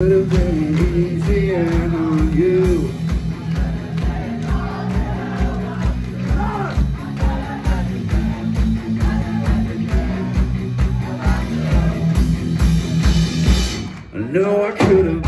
Could have been easier on you. I know I could have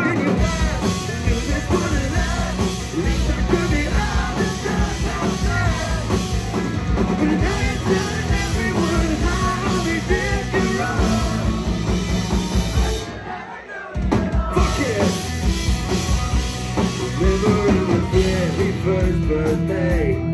birthday.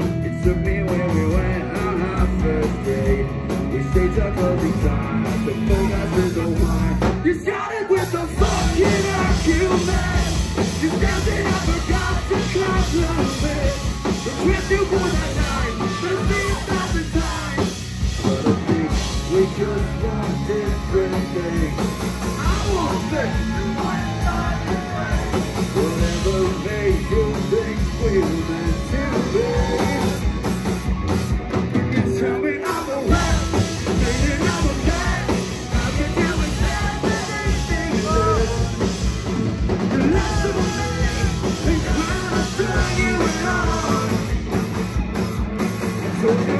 Thank you.